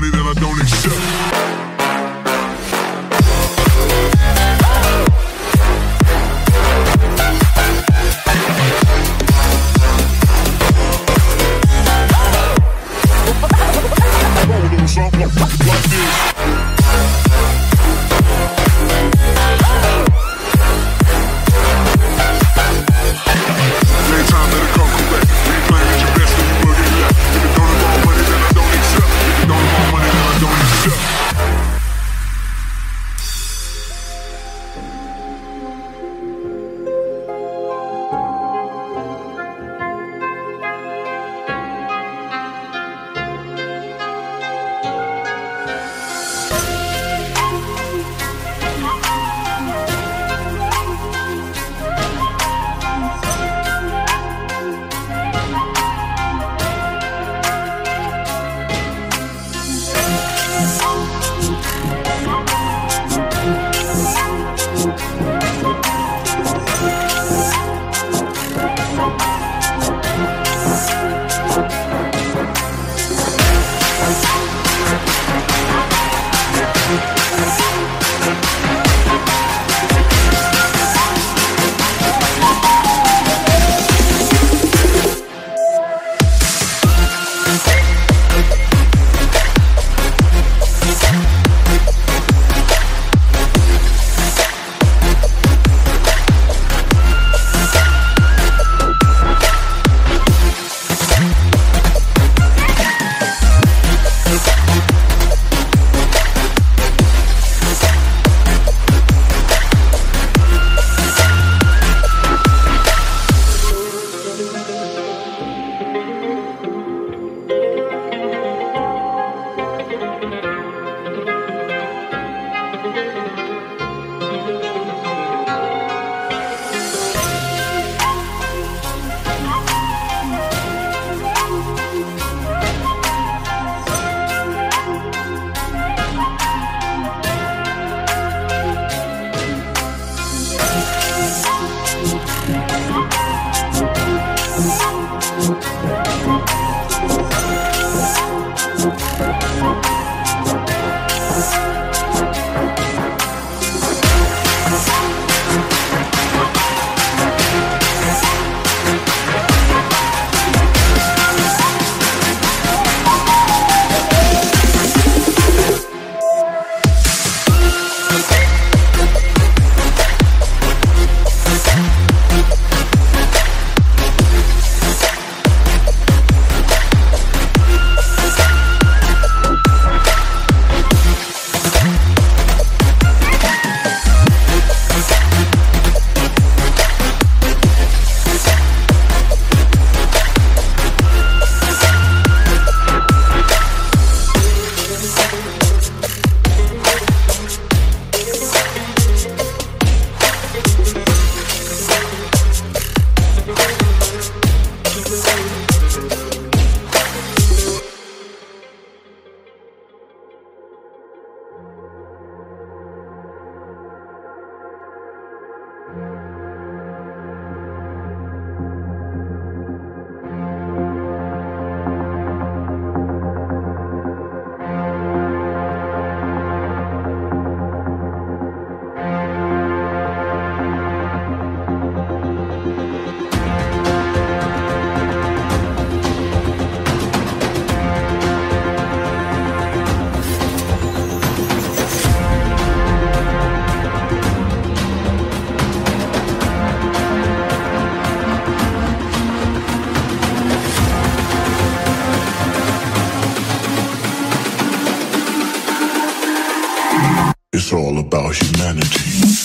money than I don't all about humanity.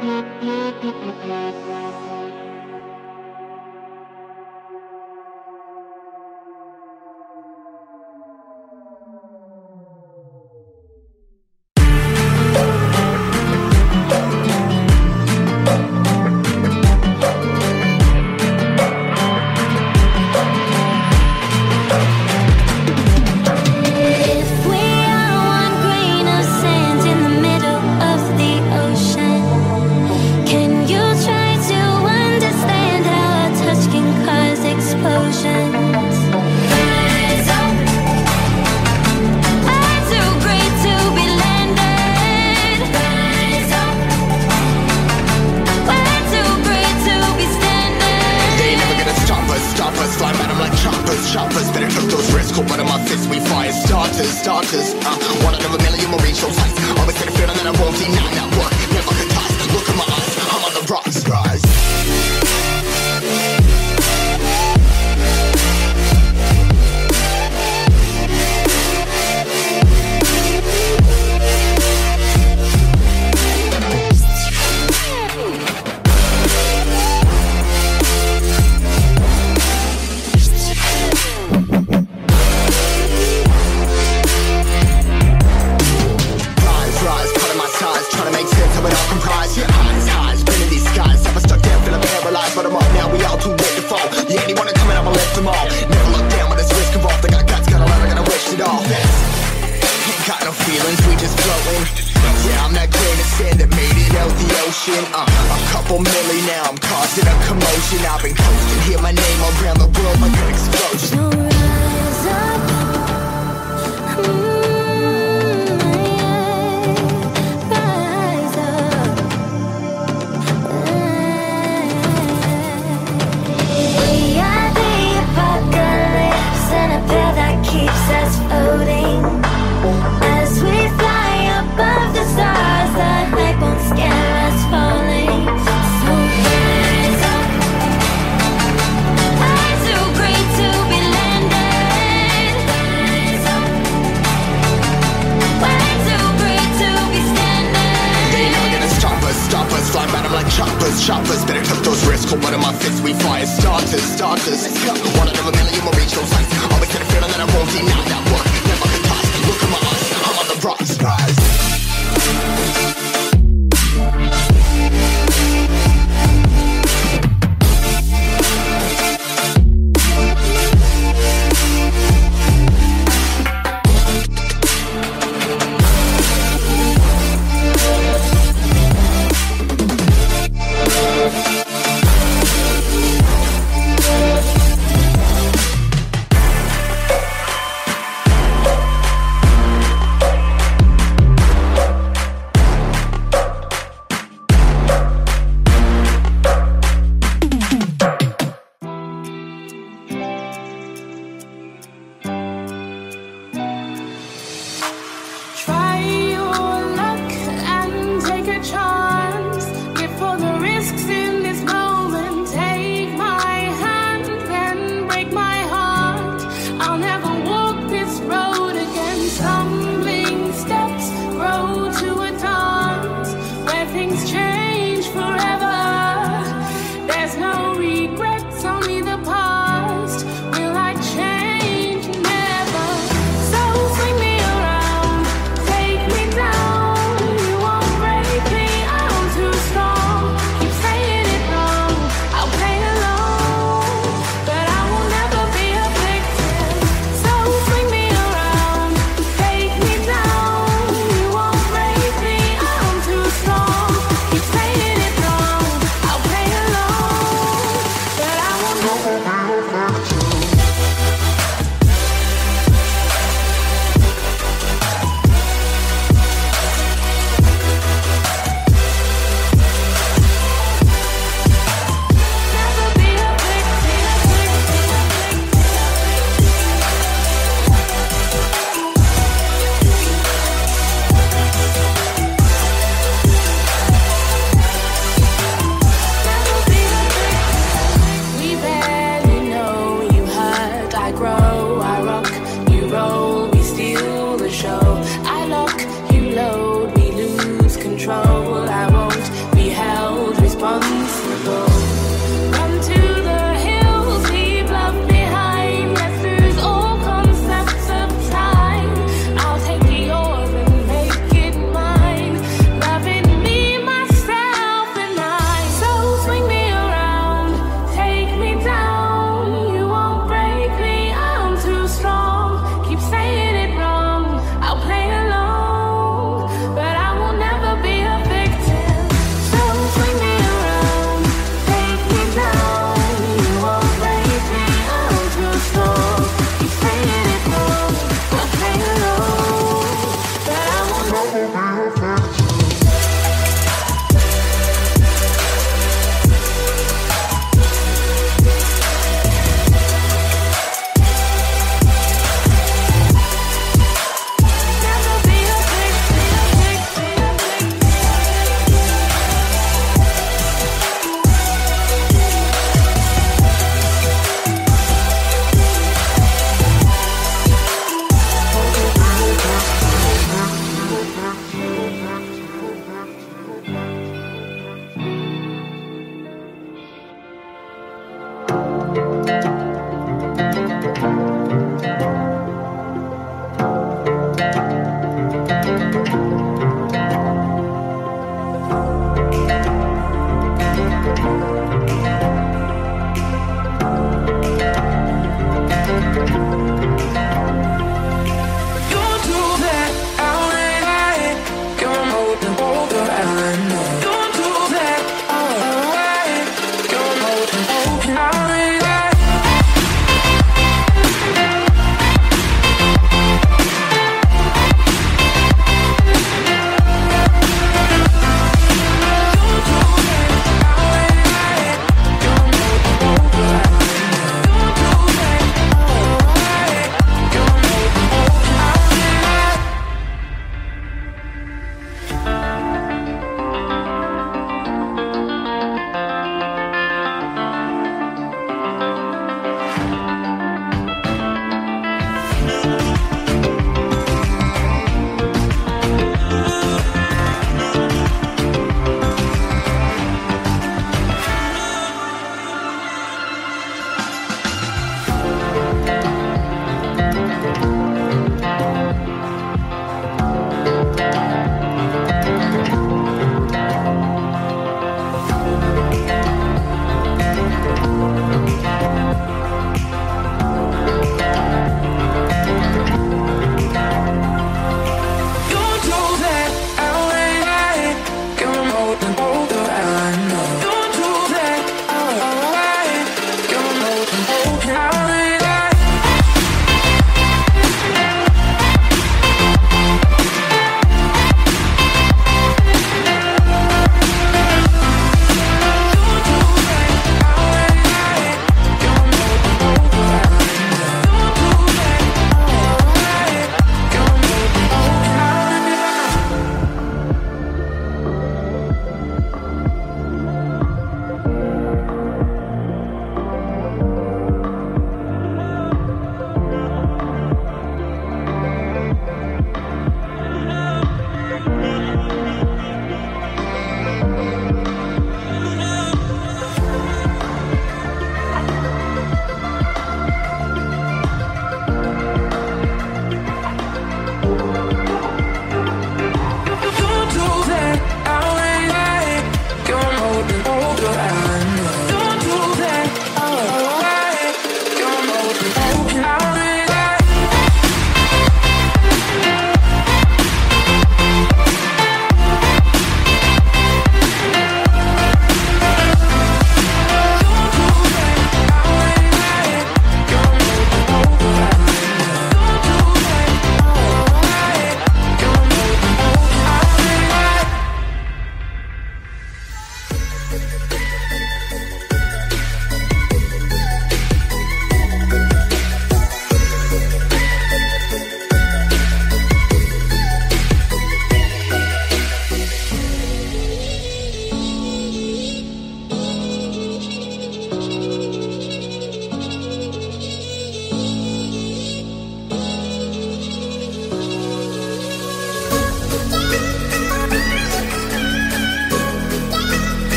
Thank you.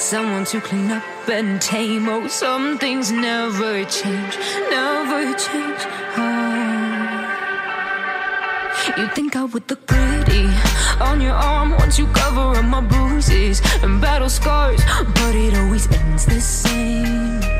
Someone to clean up and tame. Oh, some things never change, never change. Oh. You think I would look pretty on your arm once you cover up my bruises and battle scars, but it always ends the same.